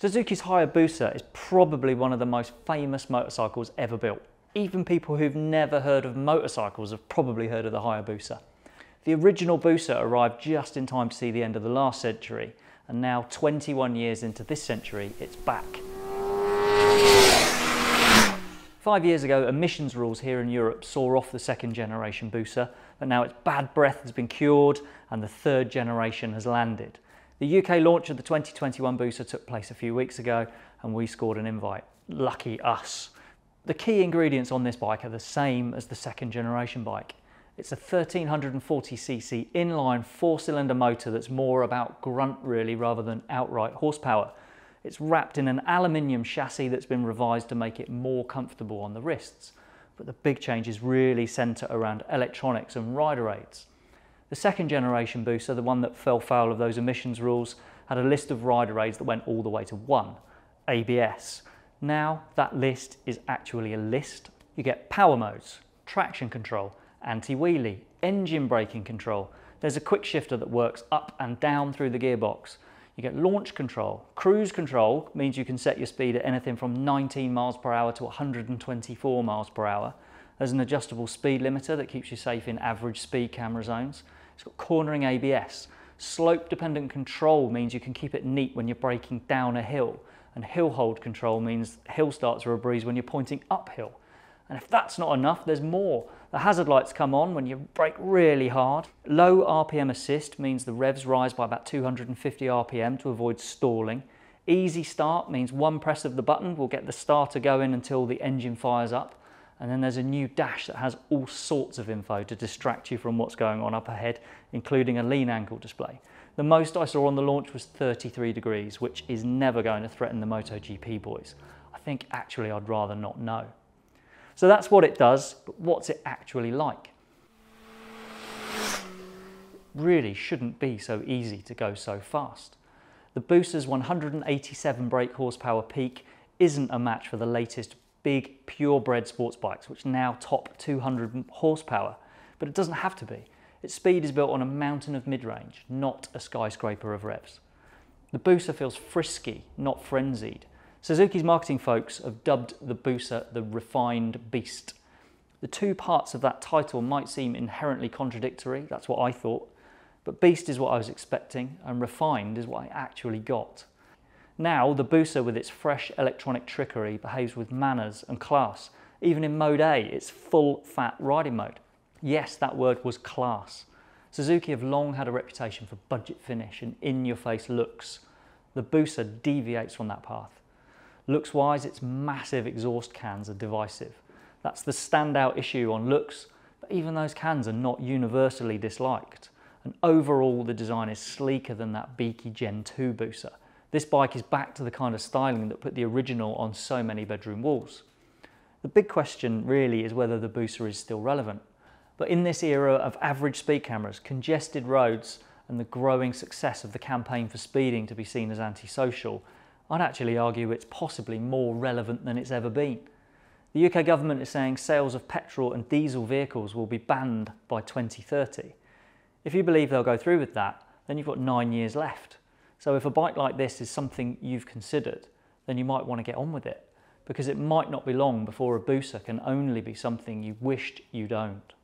Suzuki's Hayabusa is probably one of the most famous motorcycles ever built. Even people who've never heard of motorcycles have probably heard of the Hayabusa. The original Busa arrived just in time to see the end of the last century, and now 21 years into this century, it's back. Five years ago, emissions rules here in Europe saw off the second generation Busa, but now its bad breath has been cured and the third generation has landed. The UK launch of the 2021 Busa took place a few weeks ago and we scored an invite. Lucky us. The key ingredients on this bike are the same as the second generation bike. It's a 1340cc inline four-cylinder motor that's more about grunt really rather than outright horsepower. It's wrapped in an aluminium chassis that's been revised to make it more comfortable on the wrists. But the big changes really centre around electronics and rider aids. The second generation Busa, the one that fell foul of those emissions rules, had a list of rider aids that went all the way to one, ABS. Now that list is actually a list. You get power modes, traction control, anti-wheelie, engine braking control. There's a quick shifter that works up and down through the gearbox. You get launch control. Cruise control means you can set your speed at anything from 19 miles per hour to 124 miles per hour. There's an adjustable speed limiter that keeps you safe in average speed camera zones. It's got cornering ABS. Slope dependent control means you can keep it neat when you're braking down a hill. And hill hold control means hill starts are a breeze when you're pointing uphill. And if that's not enough, there's more. The hazard lights come on when you brake really hard. Low RPM assist means the revs rise by about 250 RPM to avoid stalling. Easy start means one press of the button will get the starter going until the engine fires up. And then there's a new dash that has all sorts of info to distract you from what's going on up ahead, including a lean angle display. The most I saw on the launch was 33 degrees, which is never going to threaten the MotoGP boys. I think actually I'd rather not know. So that's what it does, but what's it actually like? Really shouldn't be so easy to go so fast. The Busa's 187 brake horsepower peak isn't a match for the latest big purebred sports bikes, which now top 200 horsepower, but it doesn't have to be. Its speed is built on a mountain of mid-range, not a skyscraper of revs. The Busa feels frisky, not frenzied. Suzuki's marketing folks have dubbed the Busa the refined beast. The two parts of that title might seem inherently contradictory, that's what I thought, but beast is what I was expecting and refined is what I actually got. Now, the Busa with its fresh electronic trickery behaves with manners and class. Even in Mode A, it's full fat riding mode. Yes, that word was class. Suzuki have long had a reputation for budget finish and in-your-face looks. The Busa deviates from that path. Looks-wise, its massive exhaust cans are divisive. That's the standout issue on looks, but even those cans are not universally disliked. And overall, the design is sleeker than that beaky Gen 2 Busa. This bike is back to the kind of styling that put the original on so many bedroom walls. The big question really is whether the Busa is still relevant. But in this era of average speed cameras, congested roads and the growing success of the campaign for speeding to be seen as antisocial, I'd actually argue it's possibly more relevant than it's ever been. The UK government is saying sales of petrol and diesel vehicles will be banned by 2030. If you believe they'll go through with that, then you've got nine years left. So if a bike like this is something you've considered, then you might want to get on with it because it might not be long before a Busa can only be something you wished you'd owned.